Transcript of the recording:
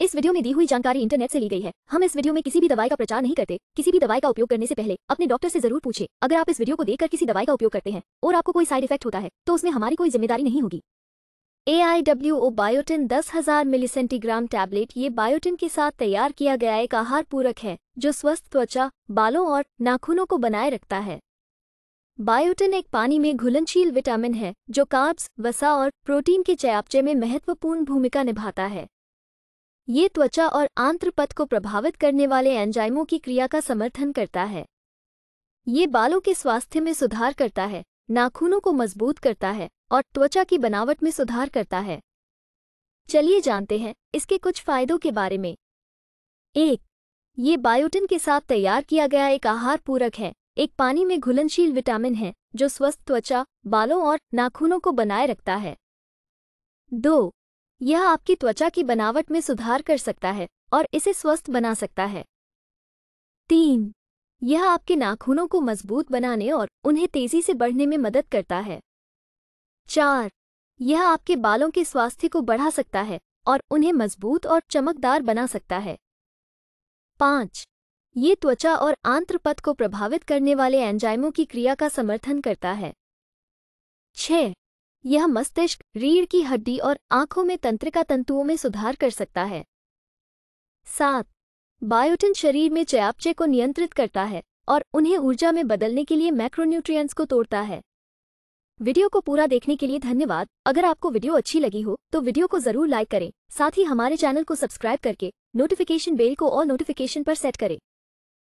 इस वीडियो में दी हुई जानकारी इंटरनेट से ली गई है। हम इस वीडियो में किसी भी दवाई का प्रचार नहीं करते। किसी भी दवाई का उपयोग करने से पहले अपने डॉक्टर से ज़रूर पूछे। अगर आप इस वीडियो को देखकर किसी दवाई का उपयोग करते हैं और आपको कोई साइड इफ़ेक्ट होता है तो उसमें हमारी कोई ज़िम्मेदारी नहीं होगी। ए आई डब्ल्यू ओ बायोटिन दस हज़ार मिलीसेंटीग्राम टैबलेट ये बायोटिन के साथ तैयार किया गया एक आहार पूरक है, जो स्वस्थ, त्वचा, बालों और नाखूनों को बनाए रखता है। बायोटिन एक पानी में घुलनशील विटामिन है, जो कार्ब्स वसा और प्रोटीन के चयापचय में महत्वपूर्ण भूमिका निभाता है। ये त्वचा और आंत्र पथ को प्रभावित करने वाले एंजाइमों की क्रिया का समर्थन करता है। ये बालों के स्वास्थ्य में सुधार करता है, नाखूनों को मज़बूत करता है और त्वचा की बनावट में सुधार करता है। चलिए जानते हैं इसके कुछ फायदों के बारे में। एक, ये बायोटिन के साथ तैयार किया गया एक आहार पूरक है, एक पानी में घुलनशील विटामिन है, जो स्वस्थ त्वचा, बालों और नाखूनों को बनाए रखता है। दो यह आपकी त्वचा की बनावट में सुधार कर सकता है और इसे स्वस्थ बना सकता है। तीन, यह आपके नाखूनों को मज़बूत बनाने और उन्हें तेज़ी से बढ़ने में मदद करता है। चार, यह आपके बालों के स्वास्थ्य को बढ़ा सकता है और उन्हें मज़बूत और चमकदार बना सकता है। पाँच, ये त्वचा और आंत्रपथ को प्रभावित करने वाले एंजाइमों की क्रिया का समर्थन करता है। छह यह मस्तिष्क रीढ़ की हड्डी और आँखों में तंत्रिका तंतुओं में सुधार कर सकता है। सात, बायोटिन शरीर में चयापचय को नियंत्रित करता है और उन्हें ऊर्जा में बदलने के लिए मैक्रोन्यूट्रिएंट्स को तोड़ता है। वीडियो को पूरा देखने के लिए धन्यवाद। अगर आपको वीडियो अच्छी लगी हो तो वीडियो को ज़रूर लाइक करें। साथ ही हमारे चैनल को सब्सक्राइब करके, नोटिफिकेशन बेल को ऑल नोटिफिकेशन पर सेट करें।